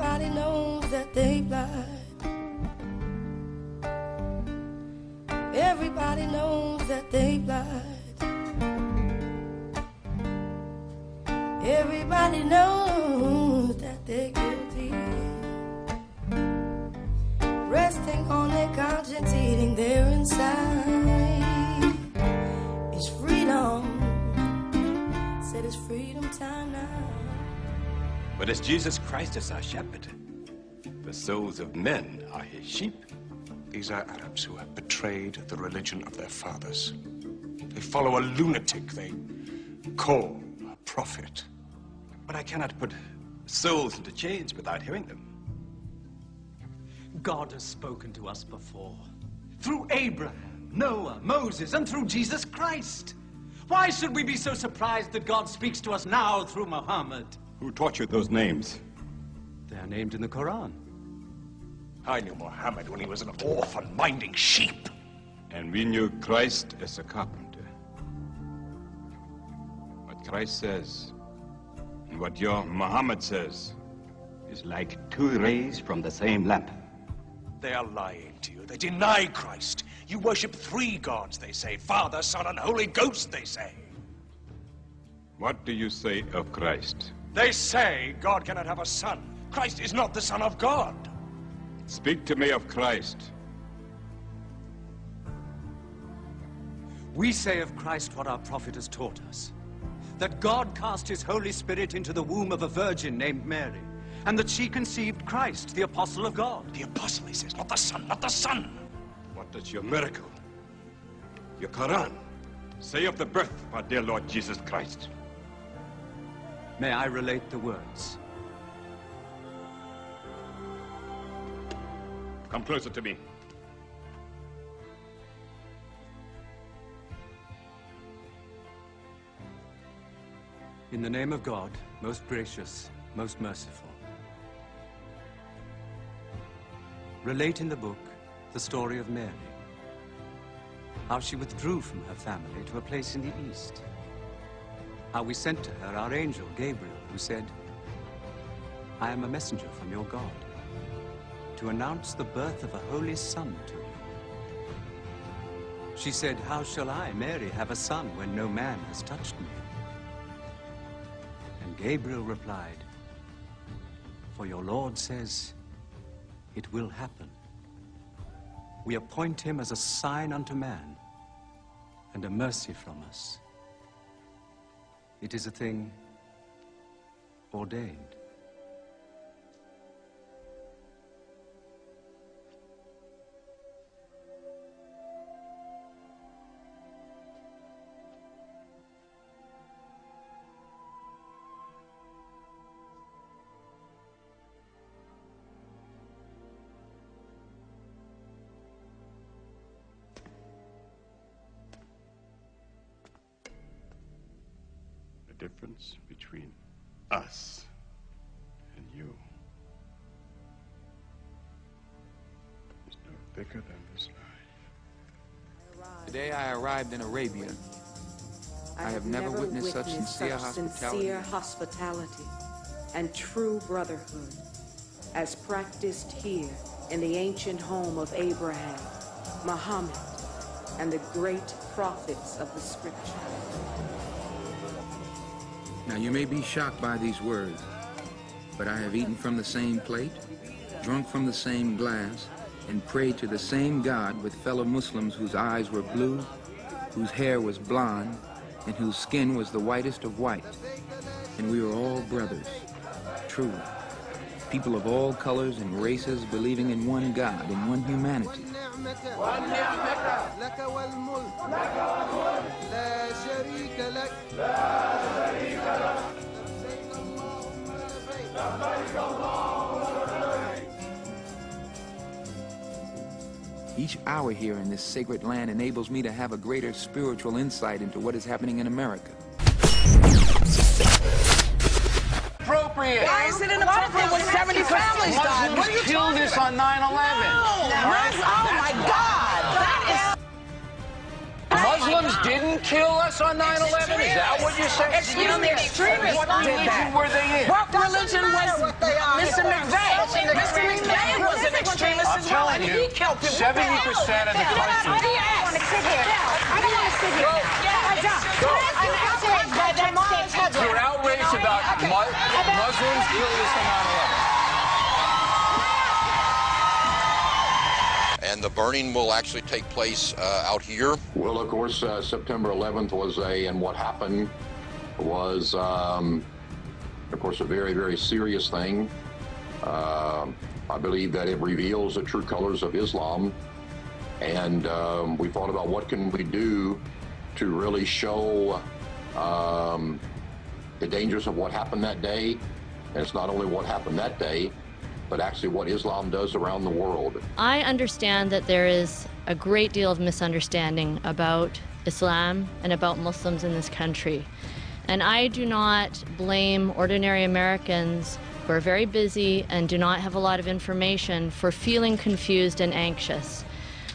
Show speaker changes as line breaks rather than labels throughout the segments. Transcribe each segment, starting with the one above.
Everybody knows that they blind. Everybody knows that they blind. Everybody knows that they're guilty. Resting on their conscience, eating their inside. It's freedom. Said it's freedom time now.
But as Jesus Christ is our shepherd, the souls of men are his sheep.
These are Arabs who have betrayed the religion of their fathers. They follow a lunatic they call a prophet.
But I cannot put souls into chains without hearing them.
God has spoken to us before. Through Abraham, Noah, Moses, and through Jesus Christ. Why should we be so surprised that God speaks to us now through Muhammad?
Who taught you those names?
They are named in the Quran.
I knew Muhammad when he was an orphan minding sheep.
And we knew Christ as a carpenter. What Christ says and what your Muhammad says is like two rays from the same lamp.
They are lying to you. They deny Christ. You worship three gods, they say. Father, Son, and Holy Ghost, they say.
What do you say of Christ?
They say God cannot have a son. Christ is not the Son of God.
Speak to me of Christ.
We say of Christ what our prophet has taught us. That God cast his Holy Spirit into the womb of a virgin named Mary, and that she conceived Christ, the apostle of God.
The apostle, he says, not the Son, not the Son.
What does your miracle, your Quran, say of the birth of our dear Lord Jesus Christ?
May I relate the words?
Come closer to me.
In the name of God, most gracious, most merciful. Relate in the book the story of Mary. How she withdrew from her family to a place in the east. How we sent to her our angel, Gabriel, who said, I am a messenger from your God to announce the birth of a holy son to you. She said, How shall I, Mary, have a son when no man has touched me? And Gabriel replied, For your Lord says, It will happen. We appoint him as a sign unto man and a mercy from us. It is a thing ordained.
Difference between us and you is no thicker than this life.
Today I arrived in Arabia. I have never witnessed such sincere hospitality.
sincere hospitality and true brotherhood as practiced here in the ancient home of Abraham, Muhammad, and the great prophets of the scripture.
Now you may be shocked by these words, but I have eaten from the same plate, drunk from the same glass, and prayed to the same God with fellow Muslims whose eyes were blue, whose hair was blonde, and whose skin was the whitest of white. And we were all brothers, truly. People of all colors and races believing in one God, in one humanity.
لك والملك لا شريك لك لبيك اللهم
Each hour here in this sacred land enables me to have a greater spiritual insight into what is happening in America.
appropriate.
Why is it inappropriate when 70 families died? What are you
killed
talking
us on 9/11.
No,
Right?
that's- oh my God, that is.
Muslims Muslims didn't kill us on 9/11. Is that what you're saying?
Excuse me, extremists
What
did
religion
that.
were they in?
What religion was Mr. McVeigh? Mr. McVeigh was an extremist
I'm
as well, and he killed people.
70% of the
I don't want to sit here. I don't want to sit here.
Burning will actually take place uh, out here.
Well, of course, uh, September 11th was a, and what happened was, um, of course, a very, very serious thing. Uh, I believe that it reveals the true colors of Islam. And um, we thought about what can we do to really show um, the dangers of what happened that day. And it's not only what happened that day, but actually what Islam does around the world.
I understand that there is a great deal of misunderstanding about Islam and about Muslims in this country. And I do not blame ordinary Americans who are very busy and do not have a lot of information for feeling confused and anxious.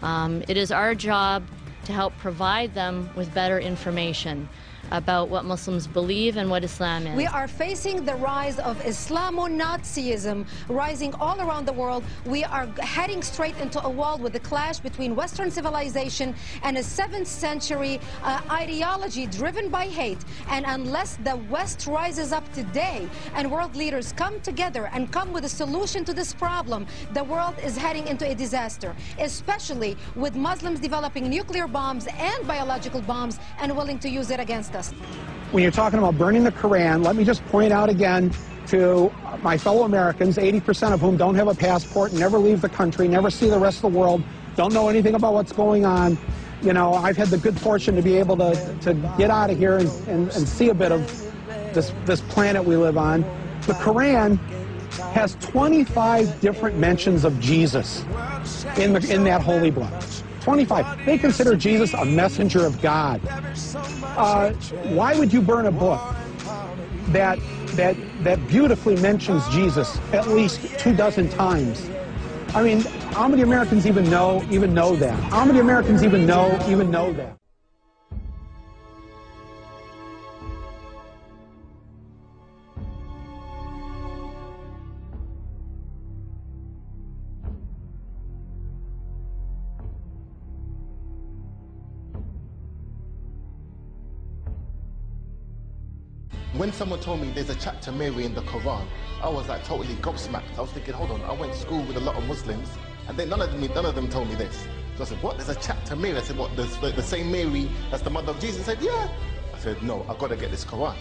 Um, it is our job to help provide them with better information about what Muslims believe and what Islam is.
We are facing the rise of Islamo-Nazism rising all around the world. We are heading straight into a wall with the clash between Western civilization and a 7th century uh, ideology driven by hate. And unless the West rises up today and world leaders come together and come with a solution to this problem, the world is heading into a disaster, especially with Muslims developing nuclear bombs and biological bombs and willing to use it against us.
When you're talking about burning the Koran, let me just point out again to my fellow Americans, 80% of whom don't have a passport, never leave the country, never see the rest of the world, don't know anything about what's going on. You know, I've had the good fortune to be able to, to get out of here and, and, and see a bit of this, this planet we live on. The Koran has 25 different mentions of Jesus in, the, in that holy book. 25. They consider Jesus a messenger of God. Uh, why would you burn a book that, that, that beautifully mentions Jesus at least two dozen times? I mean, how many Americans even know, even know that? How many Americans even know, even know that?
When someone told me there's a chapter Mary in the Quran, I was like totally gobsmacked. I was thinking, hold on, I went to school with a lot of Muslims, and then none of them, none of them told me this. So I said, what? There's a chapter Mary. I said, what? There's the, the same Mary that's the mother of Jesus. I said, yeah. I said, no, I've got to get this Quran.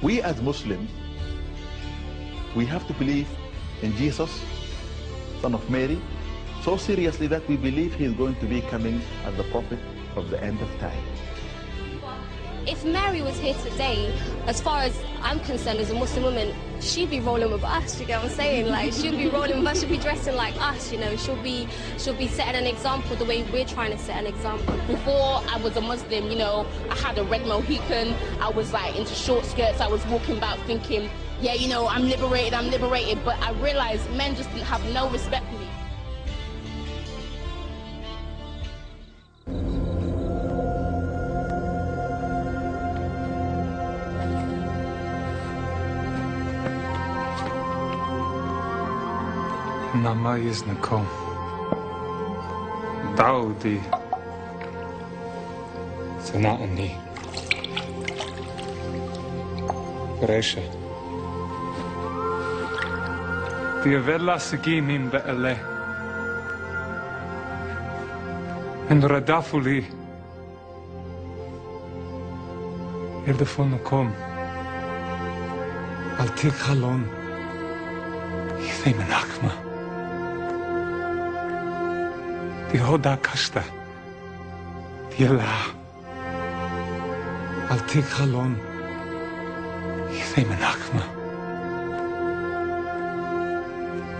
We as Muslims, we have to believe in Jesus, son of Mary, so seriously that we believe he is going to be coming as the prophet of the end of time.
If Mary was here today, as far as I'm concerned as a Muslim woman, she'd be rolling with us, you get what I'm saying? Like she'd be rolling with us, she'd be dressing like us, you know, she'll be she'll be setting an example the way we're trying to set an example.
Before I was a Muslim, you know, I had a red Mohican, I was like into short skirts, I was walking about thinking, yeah, you know, I'm liberated, I'm liberated, but I realized men just didn't have no respect for me.
Nama Jesnako. Daudi. Sanaani. Resha. Diavella Sigimim Be'ele. En Radafuli. Ildefon Nukom. Altik Halon. Ich nehme Nachma. τη Honda Casta, τη Ελλά, αλτή χαλών, η Θέμεν Άχμα,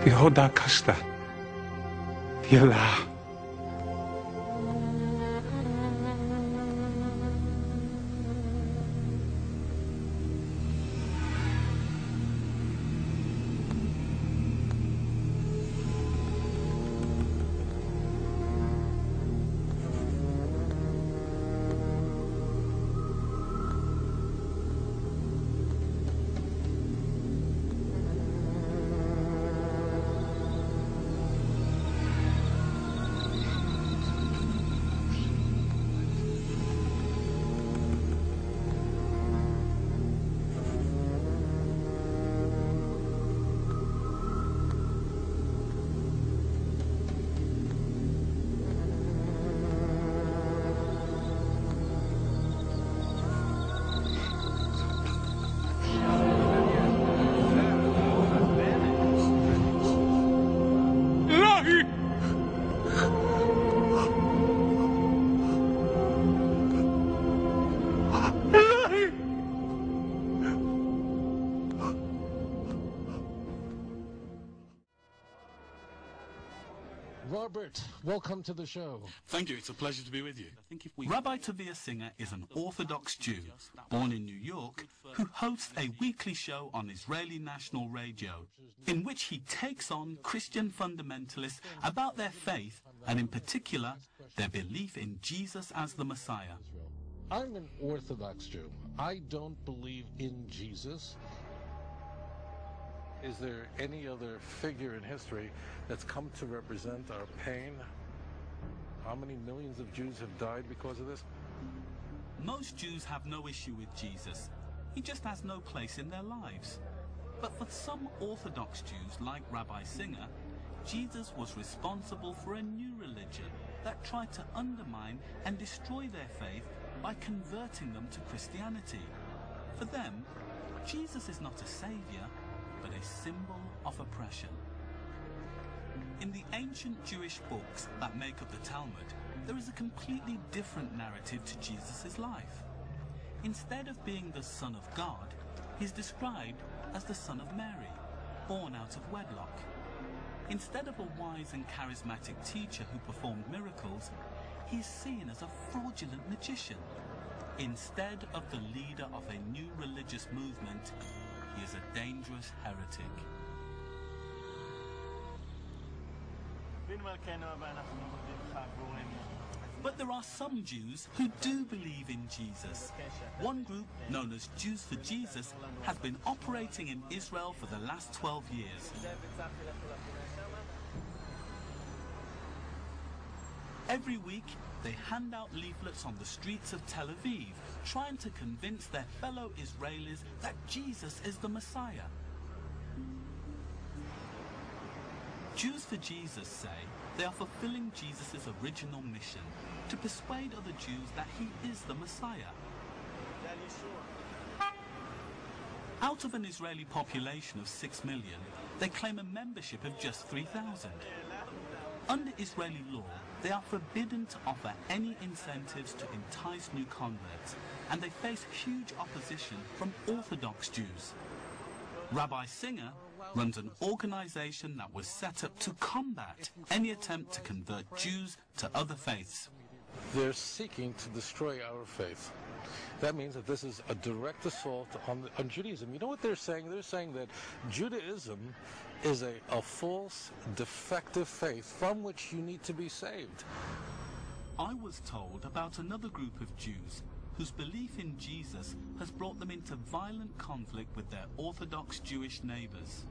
τη Honda Casta, τη Ελλά,
Robert, welcome to the show.
Thank you. It's a pleasure to be with you.
Rabbi Tovia Singer is an Orthodox Jew born in New York who hosts a weekly show on Israeli National Radio in which he takes on Christian fundamentalists about their faith and in particular their belief in Jesus as the Messiah.
I'm an Orthodox Jew. I don't believe in Jesus. Is there any other figure in history that's come to represent our pain? How many millions of Jews have died because of this?
Most Jews have no issue with Jesus. He just has no place in their lives. But for some Orthodox Jews like Rabbi Singer, Jesus was responsible for a new religion that tried to undermine and destroy their faith by converting them to Christianity. For them, Jesus is not a savior, but a symbol of oppression. In the ancient Jewish books that make up the Talmud, there is a completely different narrative to Jesus' life. Instead of being the Son of God, he's described as the Son of Mary, born out of wedlock. Instead of a wise and charismatic teacher who performed miracles, he is seen as a fraudulent magician. Instead of the leader of a new religious movement, he is a dangerous heretic. But there are some Jews who do believe in Jesus. One group, known as Jews for Jesus, has been operating in Israel for the last 12 years. Every week, they hand out leaflets on the streets of Tel Aviv, trying to convince their fellow Israelis that Jesus is the Messiah. Jews for Jesus say they are fulfilling Jesus' original mission to persuade other Jews that he is the Messiah. Out of an Israeli population of 6 million, they claim a membership of just 3,000. Under Israeli law, they are forbidden to offer any incentives to entice new converts, and they face huge opposition from Orthodox Jews. Rabbi Singer runs an organization that was set up to combat any attempt to convert Jews to other faiths.
They're seeking to destroy our faith. That means that this is a direct assault on, on Judaism. You know what they're saying? They're saying that Judaism is a, a false, defective faith from which you need to be saved.
I was told about another group of Jews whose belief in Jesus has brought them into violent conflict with their Orthodox Jewish neighbors.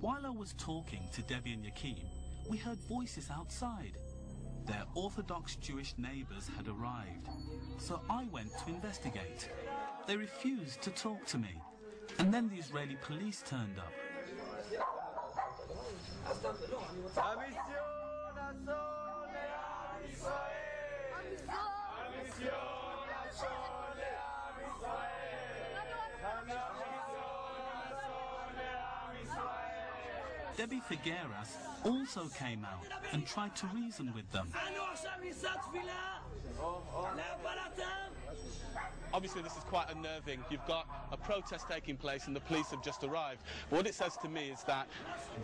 While I was talking to Debbie and Yakim, we heard voices outside. Their Orthodox Jewish neighbors had arrived, so I went to investigate. They refused to talk to me, and then the Israeli police turned up. Debbie Figueras also came out and tried to reason with them.
Obviously, this is quite unnerving. You've got a protest taking place and the police have just arrived. What it says to me is that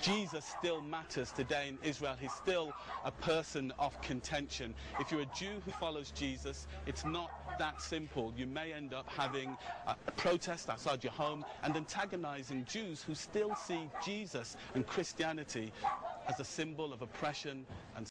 Jesus still matters today in Israel. He's still a person of contention. If you're a Jew who follows Jesus, it's not that simple. You may end up having a protest outside your home and antagonizing Jews who still see Jesus and Christianity as a symbol of oppression and